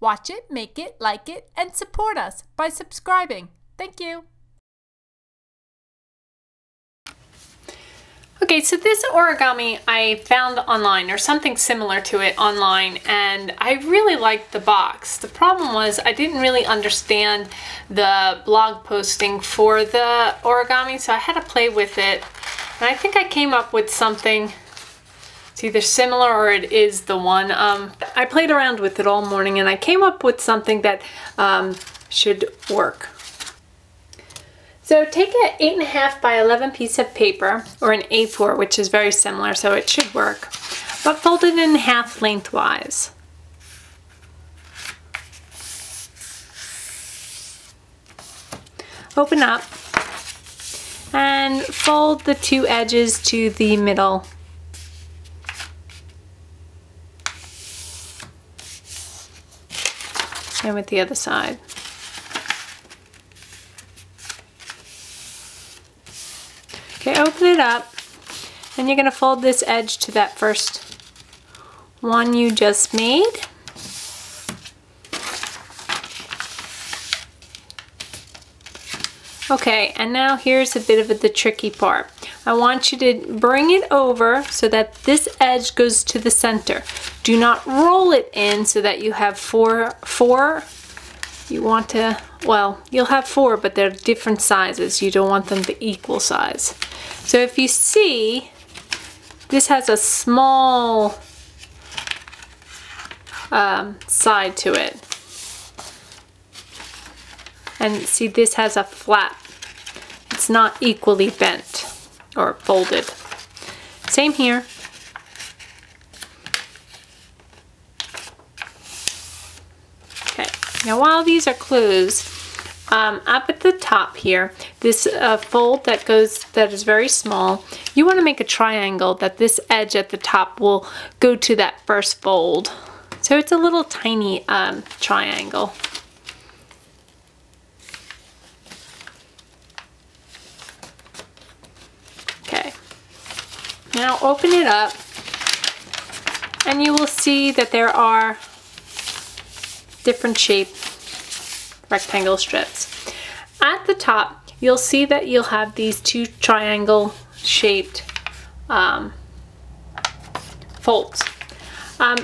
Watch it, make it, like it, and support us by subscribing. Thank you. Okay, so this origami I found online or something similar to it online and I really liked the box. The problem was I didn't really understand the blog posting for the origami so I had to play with it and I think I came up with something it's either similar or it is the one. Um, I played around with it all morning and I came up with something that um, should work. So take an 8.5 by 11 piece of paper, or an A4, which is very similar, so it should work, but fold it in half lengthwise. Open up and fold the two edges to the middle. And with the other side. Okay, open it up and you're going to fold this edge to that first one you just made. Okay, and now here's a bit of the tricky part. I want you to bring it over so that this edge goes to the center. Do not roll it in so that you have four, four you want to, well, you'll have four, but they're different sizes. You don't want them to equal size. So if you see, this has a small um, side to it. And see, this has a flat. It's not equally bent or folded. Same here. Okay, now while these are closed, um, up at the top here, this uh, fold that goes, that is very small, you want to make a triangle that this edge at the top will go to that first fold. So it's a little tiny um, triangle. Okay, now open it up and you will see that there are different shapes rectangle strips. At the top, you'll see that you'll have these two triangle shaped um, folds. Um,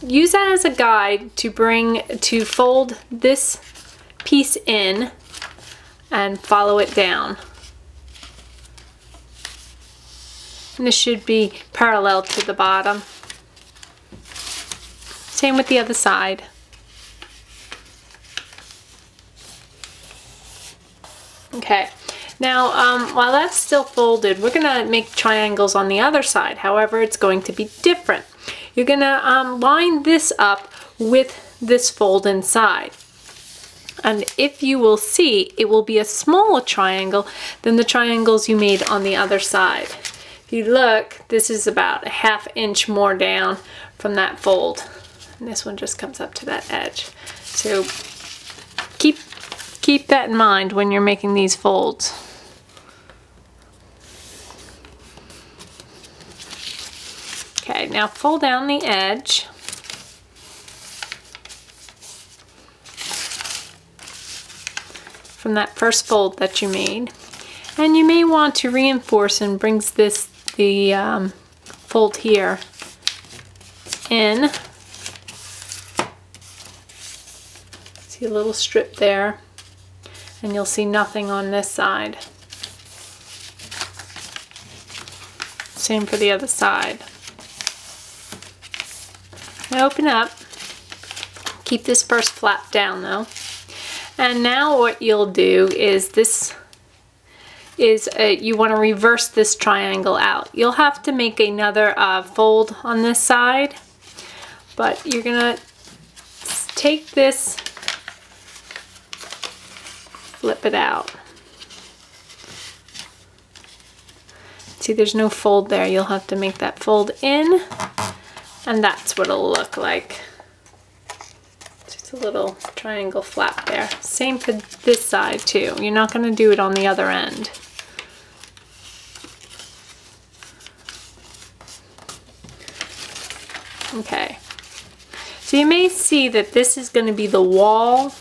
use that as a guide to bring, to fold this piece in and follow it down. And this should be parallel to the bottom. Same with the other side. Okay, now um, while that's still folded, we're gonna make triangles on the other side. However, it's going to be different. You're gonna um, line this up with this fold inside. And if you will see, it will be a smaller triangle than the triangles you made on the other side. If you look, this is about a half inch more down from that fold. And this one just comes up to that edge. So keep Keep that in mind when you're making these folds. Okay, now fold down the edge. from that first fold that you made. And you may want to reinforce and brings this, the um, fold here in. See a little strip there and you'll see nothing on this side. Same for the other side. Now open up. Keep this first flap down though. And now what you'll do is this is a, you want to reverse this triangle out. You'll have to make another uh, fold on this side, but you're gonna take this flip it out. See, there's no fold there. You'll have to make that fold in, and that's what it'll look like. Just a little triangle flap there. Same for this side, too. You're not going to do it on the other end. Okay. So you may see that this is going to be the wall.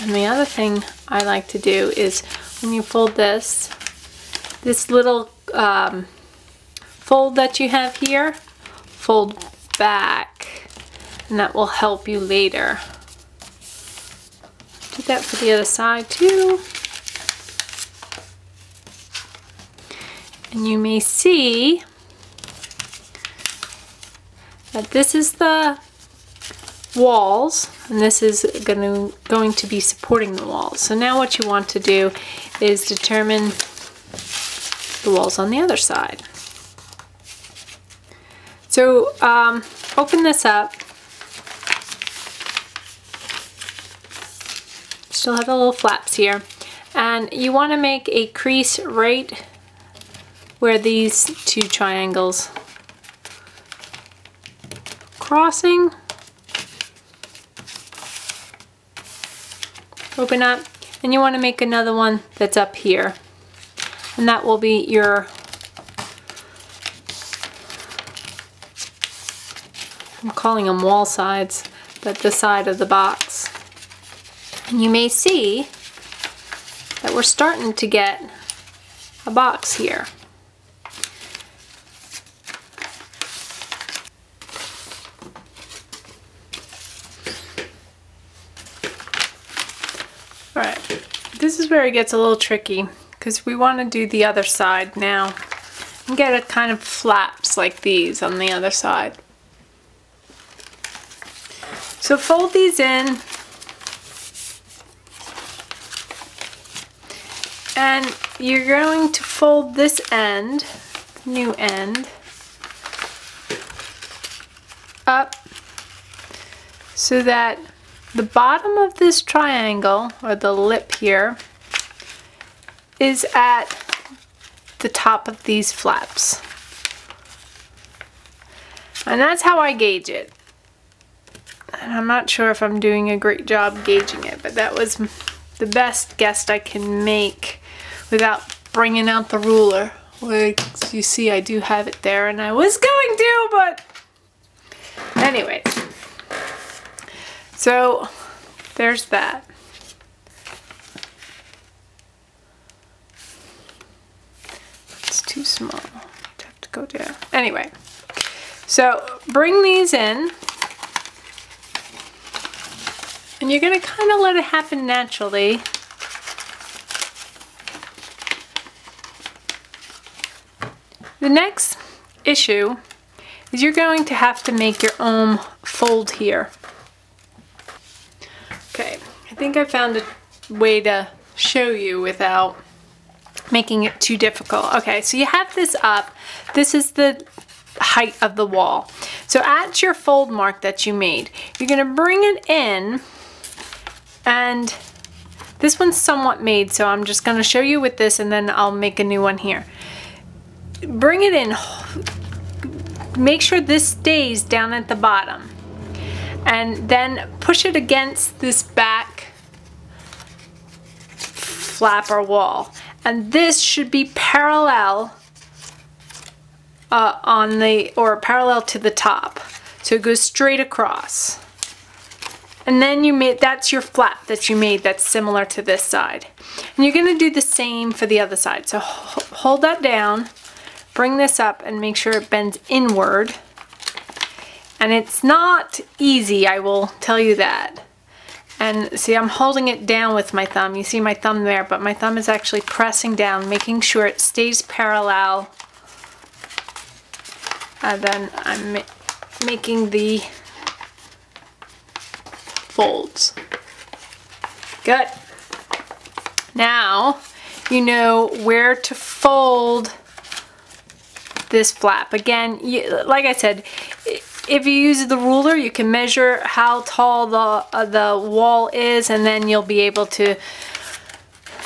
And the other thing I like to do is when you fold this, this little um, fold that you have here, fold back and that will help you later. Do that for the other side too. And you may see that this is the walls and this is going to, going to be supporting the walls. So now what you want to do is determine the walls on the other side. So um, open this up. Still have the little flaps here. And you want to make a crease right where these two triangles crossing. Open up and you want to make another one that's up here. And that will be your I'm calling them wall sides, but the side of the box. And you may see that we're starting to get a box here. Alright, this is where it gets a little tricky because we want to do the other side now and get a kind of flaps like these on the other side. So fold these in and you're going to fold this end, new end, up so that the bottom of this triangle, or the lip here, is at the top of these flaps. And that's how I gauge it. And I'm not sure if I'm doing a great job gauging it, but that was the best guess I can make without bringing out the ruler. Which you see I do have it there and I was going to, but anyways. So there's that. It's too small. have to go down. Anyway, so bring these in. And you're going to kind of let it happen naturally. The next issue is you're going to have to make your own fold here. Think I found a way to show you without making it too difficult. Okay, so you have this up. This is the height of the wall. So at your fold mark that you made, you're gonna bring it in and this one's somewhat made, so I'm just gonna show you with this and then I'll make a new one here. Bring it in, make sure this stays down at the bottom and then push it against this back flap or wall. And this should be parallel uh, on the, or parallel to the top. So it goes straight across. And then you made, that's your flap that you made that's similar to this side. And you're gonna do the same for the other side. So hold that down, bring this up and make sure it bends inward. And it's not easy, I will tell you that. And see, I'm holding it down with my thumb. You see my thumb there, but my thumb is actually pressing down, making sure it stays parallel. And then I'm ma making the folds. Good. Now, you know where to fold this flap. Again, you, like I said, if you use the ruler, you can measure how tall the, uh, the wall is and then you'll be able to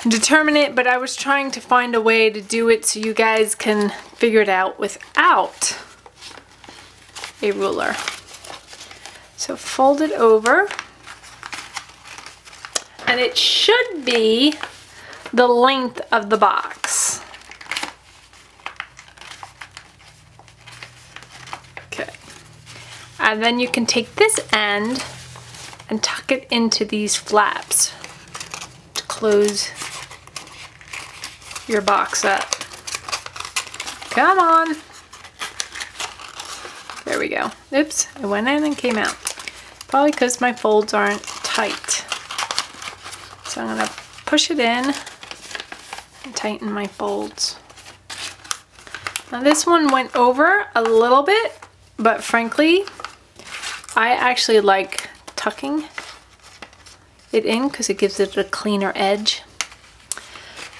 determine it, but I was trying to find a way to do it so you guys can figure it out without a ruler. So fold it over and it should be the length of the box. And then you can take this end and tuck it into these flaps to close your box up. Come on. There we go. Oops, it went in and came out. Probably because my folds aren't tight. So I'm gonna push it in and tighten my folds. Now this one went over a little bit, but frankly, I actually like tucking it in because it gives it a cleaner edge.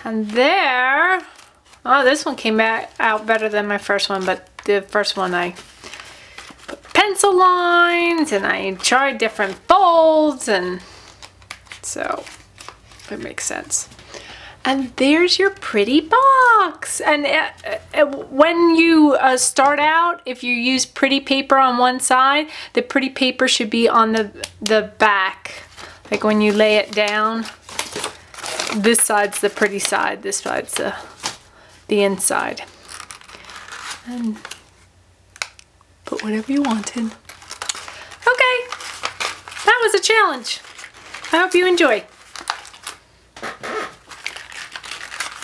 And there, oh, this one came back out better than my first one, but the first one I put pencil lines and I tried different folds and so it makes sense. And there's your pretty box. And uh, uh, when you uh, start out, if you use pretty paper on one side, the pretty paper should be on the, the back. Like when you lay it down, this side's the pretty side, this side's the, the inside. And put whatever you wanted. Okay, that was a challenge. I hope you enjoy.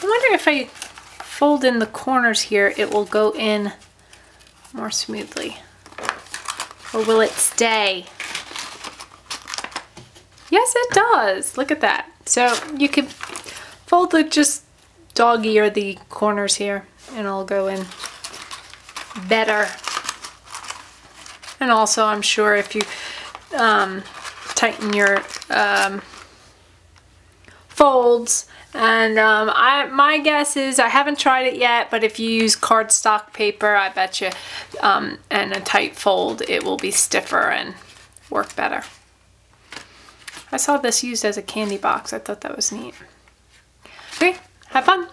I wonder if I fold in the corners here, it will go in more smoothly. Or will it stay? Yes, it does. Look at that. So you can fold the just dog ear the corners here and it'll go in better. And also I'm sure if you um, tighten your um, folds and um, I, my guess is, I haven't tried it yet, but if you use cardstock paper, I bet you, um, and a tight fold, it will be stiffer and work better. I saw this used as a candy box. I thought that was neat. Okay, have fun.